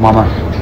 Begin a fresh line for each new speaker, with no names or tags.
Mama.